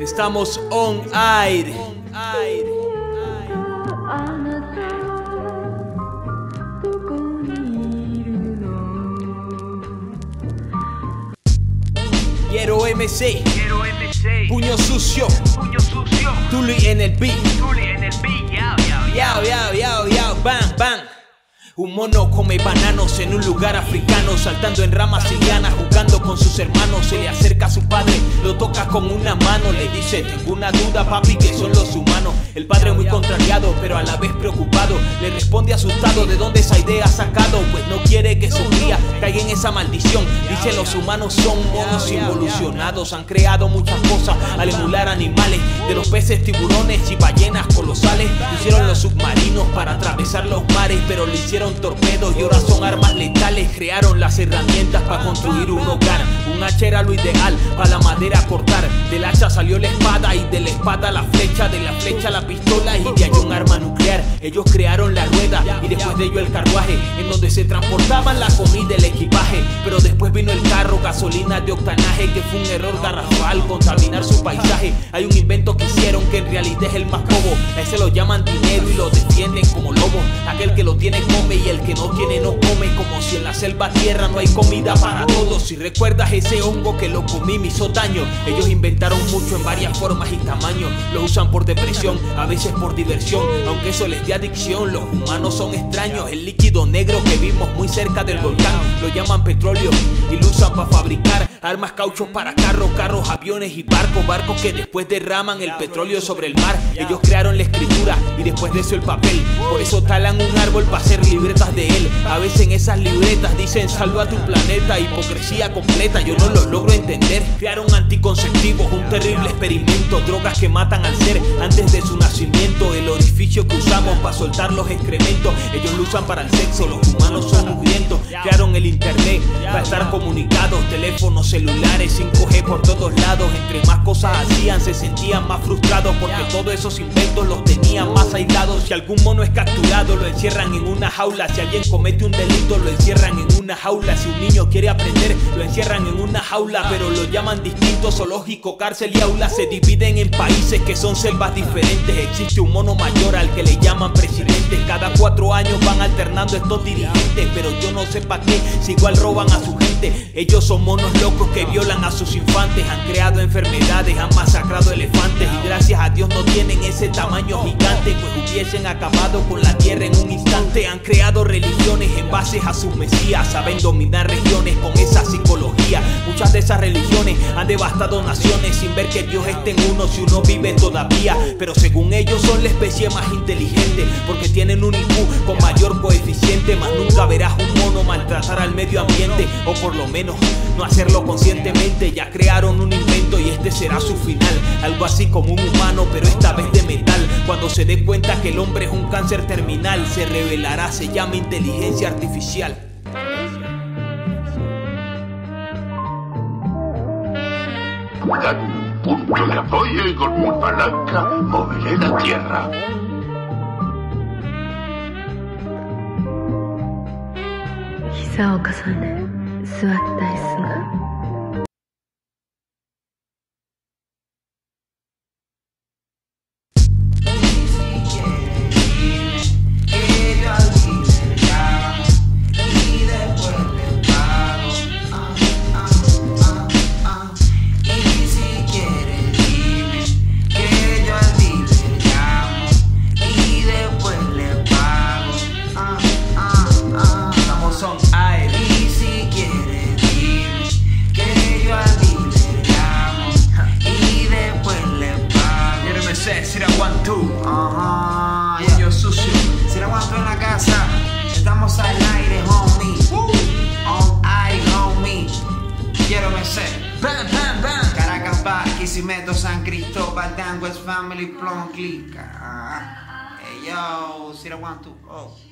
Estamos on aire. Quiero MC. Quiero MC. Puño sucio. Puño sucio. Tuli en el beat. Tuli en el beat, yeah. Un mono come bananos en un lugar africano, saltando en ramas y jugando con sus hermanos. Se le acerca a su padre, lo toca con una mano, le dice: Tengo una duda, papi, que son los humanos. El padre, muy contrariado, pero a la vez preocupado, le responde asustado: ¿De dónde esa idea ha sacado? Pues no quiere que su cría caiga en esa maldición. Dice: Los humanos son monos involucionados, han creado muchas cosas al emular animales, de los peces, tiburones y ballenas colosales. Los submarinos para atravesar los mares, pero le hicieron torpedos y ahora son armas letales. Crearon las herramientas para construir un hogar. Un hacha era lo ideal para la madera cortar. Del hacha salió la espada y de la espada la flecha, de la flecha la pistola y de ahí un arma nuclear. Ellos crearon la rueda y después de ello el carruaje, en donde se transportaban la comida el equipaje. Pero después vino el carro, gasolina de octanaje, que fue un error garrafal, contaminar su paisaje. Hay un invento que hicieron que en realidad es el más ese lo llaman dinero Aquel que lo tiene come y el que no tiene no come. Como si en la selva tierra no hay comida para todos. Si recuerdas ese hongo que lo comí me hizo daño. Ellos inventaron mucho en varias formas y tamaños. Lo usan por depresión, a veces por diversión. Aunque eso les dé adicción, los humanos son extraños. El líquido negro que vimos muy cerca del volcán lo llaman petróleo y lo usan para fabricar armas, cauchos para carros, carros, aviones y barcos. Barcos que después derraman el petróleo sobre el mar. Ellos crearon la escritura de eso el papel. Por eso talan un árbol para hacer libretas de él. A veces en esas libretas dicen salva tu planeta, hipocresía completa, yo no lo logro entender. Crearon anticonceptivos, un terrible experimento, drogas que matan al ser antes de su nacimiento. El orificio que usamos para soltar los excrementos, ellos lo usan para el sexo, los humanos son mugrientos. Crearon el internet para estar comunicados, teléfonos celulares, 5G por todos lados. Entre más cosas hacían, se sentían más frustrados porque todos esos inventos los tenían más aislados. Si algún mono es capturado, lo encierran en una jaula. Si alguien comete un delito, lo encierran en una jaula. Si un niño quiere aprender, lo encierran en una jaula, pero lo llaman distinto, zoológico, cárcel y aula. Se dividen en países que son selvas diferentes. Existe un mono mayor al que le llaman presidente. Cada cuatro años van alternando estos dirigentes, pero yo no sé para qué, si igual roban a su gente. Ellos son monos locos que violan a sus infantes, han creado enfermedades, han masacrado elefantes y gracias a Dios no tienen ese tamaño gigante, pues hubiesen acabado con la tierra en un instante. Han creado religiones en base a sus mesías, saben dominar regiones con esa psicología. Muchas de esas religiones han devastado naciones sin ver que Dios esté en uno si uno vive todavía. Pero según ellos son la especie más inteligente porque tienen un IQ con mayor coeficiente. Más nunca verás un mono maltratar al medio ambiente o por lo menos no hacerlo conscientemente. Ya crearon un invento y este será su final. Algo así como un humano, pero esta vez de metal. Cuando se dé cuenta que el hombre es un cáncer terminal, se revelará, se llama inteligencia artificial. Punto apoyo y con mi palanca moveré la tierra. を重ね座った椅子が En la casa, estamos al aire, homie. On air, homie. Quiero me sé. Bam, bam, bam. Caracas, Barquisimeto, San Cristóbal, Dan West Family, Plum, Clica. Hey yo, si lo aguanto. Oh.